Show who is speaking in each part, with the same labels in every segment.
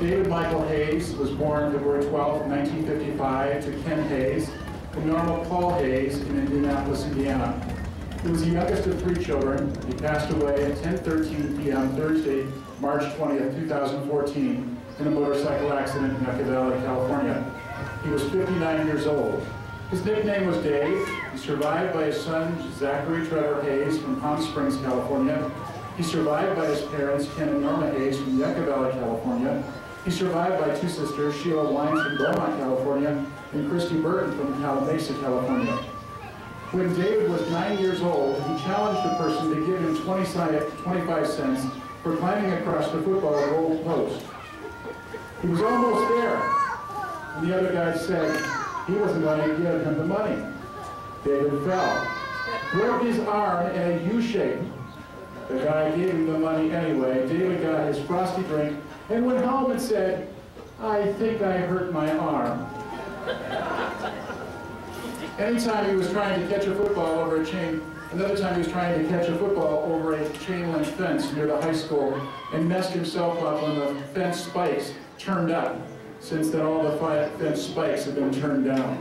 Speaker 1: David Michael Hayes was born February 12, 1955 to Ken Hayes and Norma Paul Hayes in Indianapolis, Indiana. He was the youngest of three children. He passed away at 10.13 p.m. Thursday, March 20, 2014 in a motorcycle accident in Yucca Valley, California. He was 59 years old. His nickname was Dave. He's survived by his son, Zackary Trevor Hayes from Palm Springs, California. He's survived by his parents, Ken and Norma Hayes from Yucca Valley, California. He's survived by two sisters, Sheila Wines from Beaumont, California, and Christy Burton from Mesa, California. When David was nine years old, he challenged a person to give him 25 cents for climbing across the football goal post. He was almost there, and the other guy said he wasn't going to give him the money. David fell, broke his arm in a U shape. The guy gave him the money anyway. David got his frosty drink and went home and said, I think I hurt my arm. Anytime he was trying to catch a football over a chain, another time he was trying to catch a football over a chain link fence near the high school and messed himself up when the fence spikes turned up. Since then, all the fence spikes have been turned down.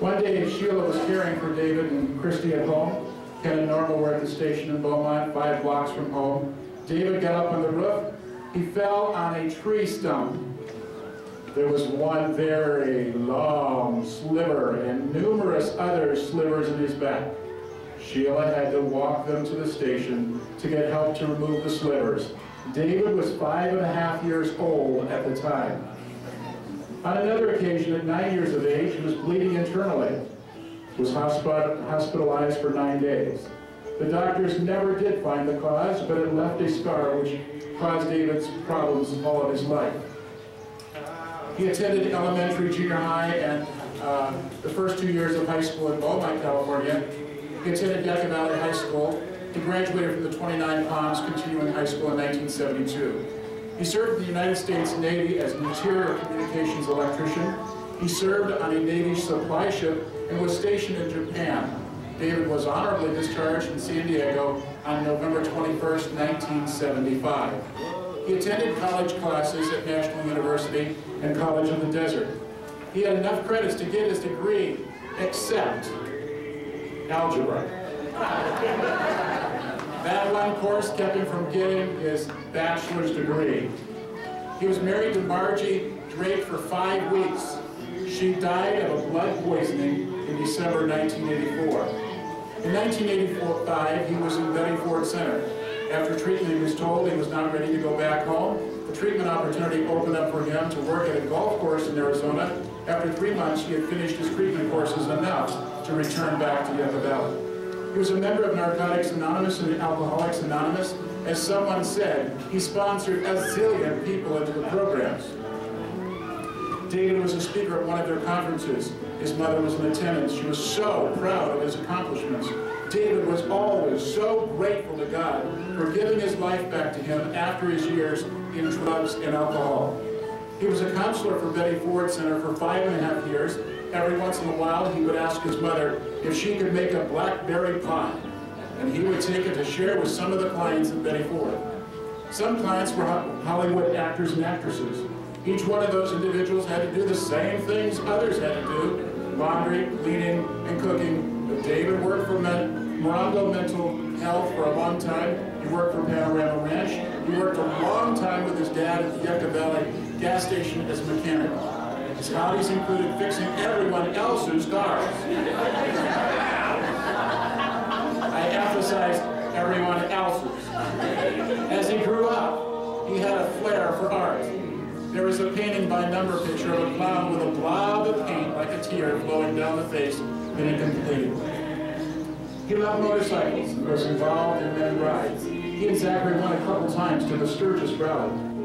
Speaker 1: One day, Sheila was caring for David and Christy at home. Ken Norma were at the station in Beaumont, five blocks from home. David got up on the roof. He fell on a tree stump. There was one very long sliver and numerous other slivers in his back. Sheila had to walk them to the station to get help to remove the slivers. David was five and a half years old at the time. On another occasion, at nine years of age, he was bleeding internally, was hospitalized for nine days. The doctors never did find the cause, but it left a scar which caused David's problems all of his life. He attended elementary, junior high, and uh, the first two years of high school in Beaumont, California. He attended Yucca Valley High School. He graduated from the 29 Palms Continuing High School in 1972. He served in the United States Navy as an interior communications electrician. He served on a Navy supply ship and was stationed in Japan. David was honorably discharged in San Diego on November 21, 1975. He attended college classes at National University and College of the Desert. He had enough credits to get his degree, except algebra. that one course kept him from getting his bachelor's degree. He was married to Margie Drake for five weeks. She died of a blood poisoning in December 1984. In 1985, he was in Betty Ford Center. After treatment, he was told he was not ready to go back home. The treatment opportunity opened up for him to work at a golf course in Arizona. After three months, he had finished his treatment courses enough to return back to Yucca Valley. He was a member of Narcotics Anonymous and Alcoholics Anonymous. As someone said, he sponsored a zillion people into the programs. David was a speaker at one of their conferences. His mother was in attendance. She was so proud of his accomplishments. David was always so grateful to God for giving his life back to him after his years in drugs and alcohol. He was a counselor for Betty Ford Center for five and a half years. Every once in a while, he would ask his mother if she could make a blackberry pie, and he would take it to share with some of the clients at Betty Ford. Some clients were Hollywood actors and actresses. Each one of those individuals had to do the same things others had to do, laundry, cleaning, and cooking. But David worked for Morongo Mental Health for a long time. He worked for Panorama Ranch. He worked a long time with his dad at the Yucca Valley gas station as a mechanic. His hobbies included fixing everyone else's cars. I emphasized everyone else's. As he grew up, he had a flair for art. There was a painting by number picture of a clown with a blob of paint like a tear flowing down the face that he completed. He loved motorcycles and was involved in many rides. He and Zackary went a couple times to the Sturgis Rally.